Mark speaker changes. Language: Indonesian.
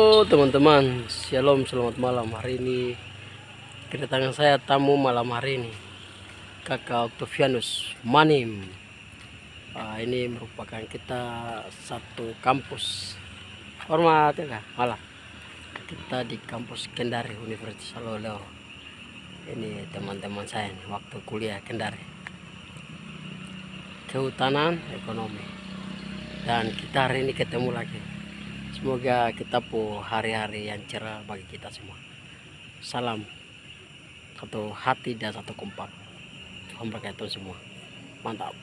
Speaker 1: Halo teman-teman, shalom, selamat malam. Hari ini kedatangan saya tamu malam hari ini, Kakak Octavianus Manim. Ah, ini merupakan kita satu kampus. Hormat ya malah kita di kampus Kendari Universitas Lolo. Ini teman-teman saya nih, waktu kuliah Kendari. Kehutanan ekonomi. Dan kita hari ini ketemu lagi. Semoga kita pu hari-hari yang cerah bagi kita semua. Salam satu hati dan satu kompak. Tuhan berkati semua. Mantap.